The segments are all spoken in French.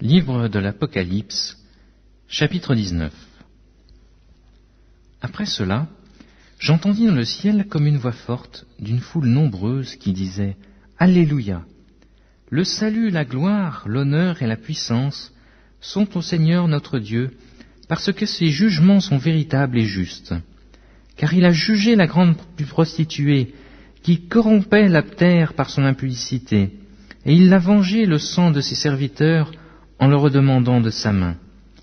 Livre de l'Apocalypse, chapitre 19 Après cela, j'entendis dans le ciel comme une voix forte d'une foule nombreuse qui disait Alléluia Le salut, la gloire, l'honneur et la puissance sont au Seigneur notre Dieu, parce que ses jugements sont véritables et justes. Car il a jugé la grande prostituée qui corrompait la terre par son impudicité, et il a vengé le sang de ses serviteurs en le redemandant de sa main.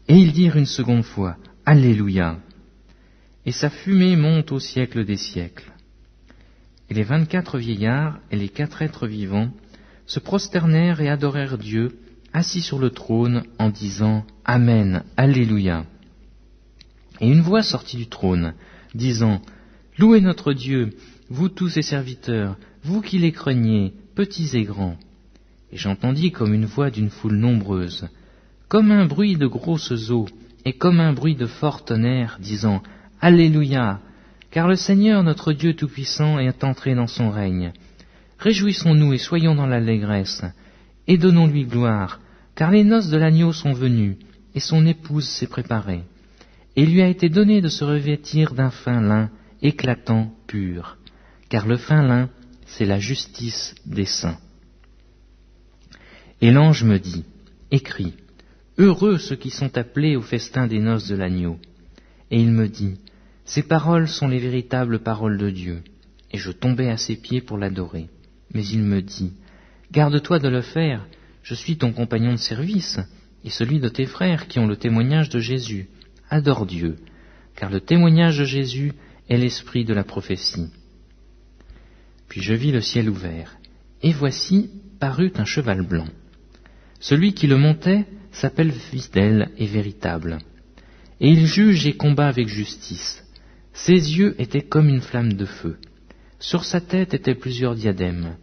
Et ils dirent une seconde fois, Alléluia. Et sa fumée monte au siècle des siècles. Et les vingt-quatre vieillards et les quatre êtres vivants se prosternèrent et adorèrent Dieu, assis sur le trône, en disant, Amen, Alléluia. Et une voix sortit du trône, disant, Louez notre Dieu, vous tous ses serviteurs, vous qui les craignez, petits et grands. Et j'entendis comme une voix d'une foule nombreuse, comme un bruit de grosses eaux, et comme un bruit de fort tonnerre, disant Alléluia, car le Seigneur notre Dieu Tout-Puissant est entré dans son règne. Réjouissons-nous et soyons dans l'allégresse, et donnons-lui gloire, car les noces de l'agneau sont venues, et son épouse s'est préparée. Et lui a été donné de se revêtir d'un fin lin, éclatant, pur, car le fin lin, c'est la justice des saints. Et l'ange me dit, écris, Heureux ceux qui sont appelés au festin des noces de l'agneau. Et il me dit, Ces paroles sont les véritables paroles de Dieu. Et je tombai à ses pieds pour l'adorer. Mais il me dit, Garde-toi de le faire, je suis ton compagnon de service, et celui de tes frères qui ont le témoignage de Jésus. Adore Dieu, car le témoignage de Jésus est l'esprit de la prophétie. Puis je vis le ciel ouvert, et voici parut un cheval blanc. Celui qui le montait s'appelle fidèle et véritable. Et il juge et combat avec justice. Ses yeux étaient comme une flamme de feu. Sur sa tête étaient plusieurs diadèmes.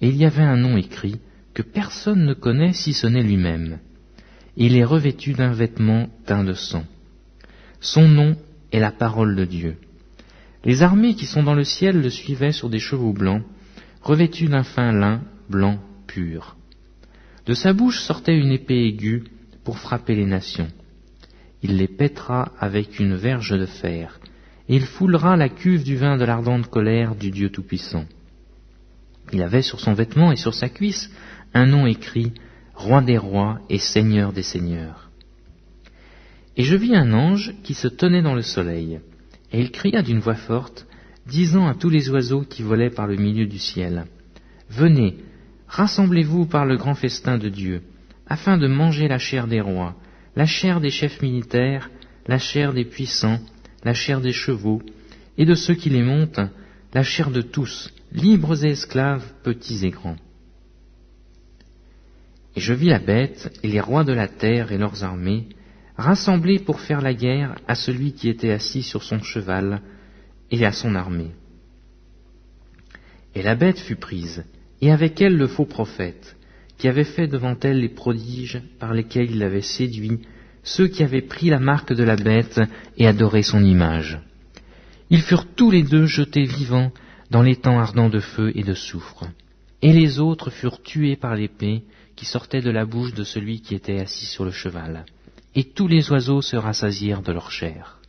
Et il y avait un nom écrit que personne ne connaît si ce n'est lui-même. Il est revêtu d'un vêtement teint de sang. Son nom est la parole de Dieu. Les armées qui sont dans le ciel le suivaient sur des chevaux blancs, revêtus d'un fin lin blanc pur. De sa bouche sortait une épée aiguë pour frapper les nations. Il les pètera avec une verge de fer, et il foulera la cuve du vin de l'ardente colère du Dieu Tout-Puissant. Il avait sur son vêtement et sur sa cuisse un nom écrit Roi des rois et Seigneur des seigneurs. Et je vis un ange qui se tenait dans le soleil, et il cria d'une voix forte, disant à tous les oiseaux qui volaient par le milieu du ciel, Venez, Rassemblez-vous par le grand festin de Dieu, afin de manger la chair des rois, la chair des chefs militaires, la chair des puissants, la chair des chevaux, et de ceux qui les montent, la chair de tous, libres et esclaves, petits et grands. Et je vis la bête et les rois de la terre et leurs armées, rassemblés pour faire la guerre à celui qui était assis sur son cheval et à son armée. Et la bête fut prise, et avec elle le faux prophète, qui avait fait devant elle les prodiges par lesquels il avait séduit ceux qui avaient pris la marque de la bête et adoré son image. Ils furent tous les deux jetés vivants dans les temps ardents de feu et de soufre. Et les autres furent tués par l'épée qui sortait de la bouche de celui qui était assis sur le cheval. Et tous les oiseaux se rassasièrent de leur chair.